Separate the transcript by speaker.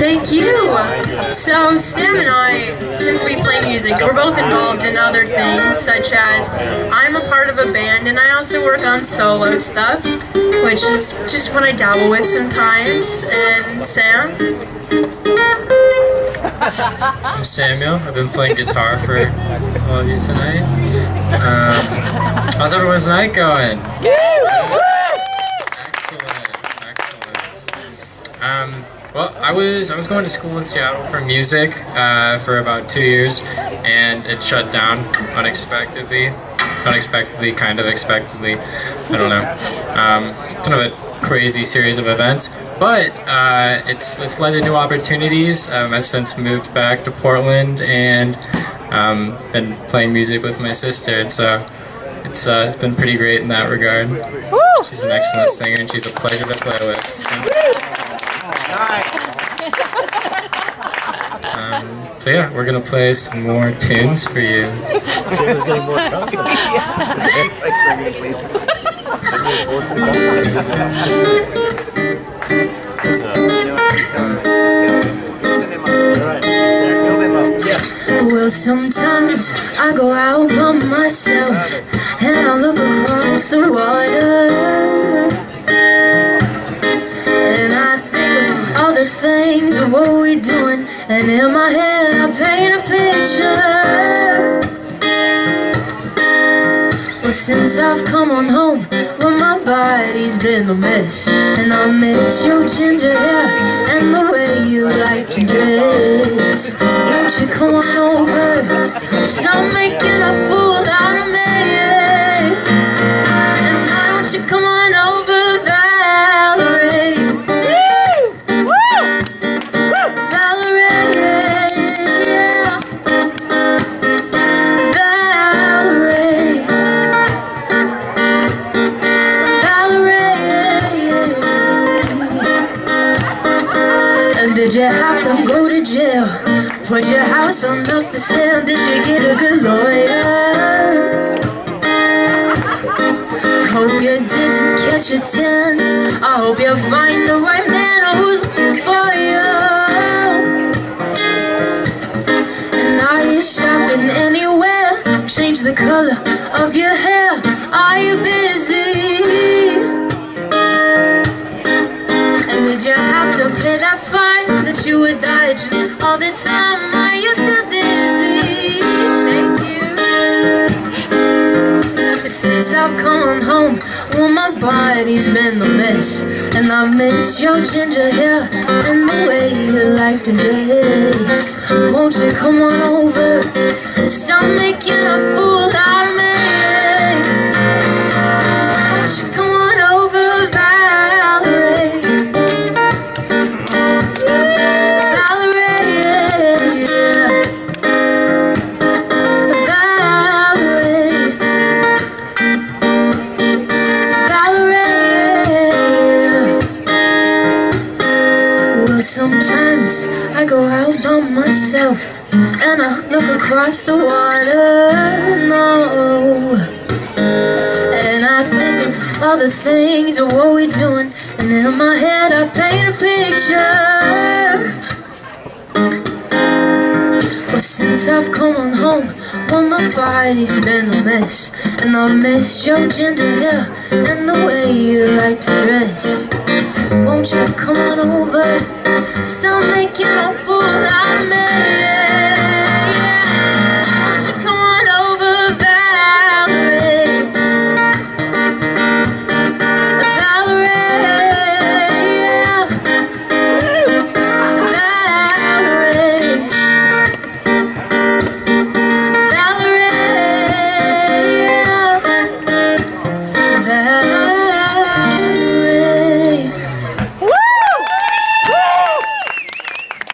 Speaker 1: Thank you. So Sam and I, since we play music, we're both involved in other things, such as I'm a part of a band and I also work on solo stuff, which is just what I dabble with sometimes. And Sam?
Speaker 2: I'm Samuel. I've been playing guitar for all of you tonight. Um, how's everyone's night going? Excellent, well, I was I was going to school in Seattle for music uh, for about two years, and it shut down unexpectedly. Unexpectedly, kind of expectedly. I don't know. Um, kind of a crazy series of events. But uh, it's it's led to new opportunities. Um, I've since moved back to Portland and um, been playing music with my sister. And so it's uh, it's been pretty great in that regard. She's an excellent singer and she's a pleasure to play with. Um, so yeah, we're gonna play some more tunes for you.
Speaker 3: It's like bringing place.
Speaker 1: Well, sometimes I go out by myself and I look across the water. Doing, and in my head I paint a picture. Well, since I've come on home, well, my body's been a mess. And I miss your ginger hair and the way you like to dress. Won't you come on over? Stop making a fool did you have to go to jail? Put your house on the for sale? Did you get a good lawyer? Hope you didn't catch a ten. I hope you find the right man who's looking for you. And are you shopping anywhere? Change the color of your hair. Would dodge all the time? Are you still dizzy? Thank you. Since I've come home, well my body's been a mess And I miss your ginger hair and the way you like to dress Won't you come on over stop making go out by myself and I look across the water. No. And I think of all the things of what we're doing, and in my head I paint a picture. Well, since I've come on home, well, my body's been a mess. And I miss your ginger hair and the way you like to dress. Won't you come on over? Stop making a fool out of me.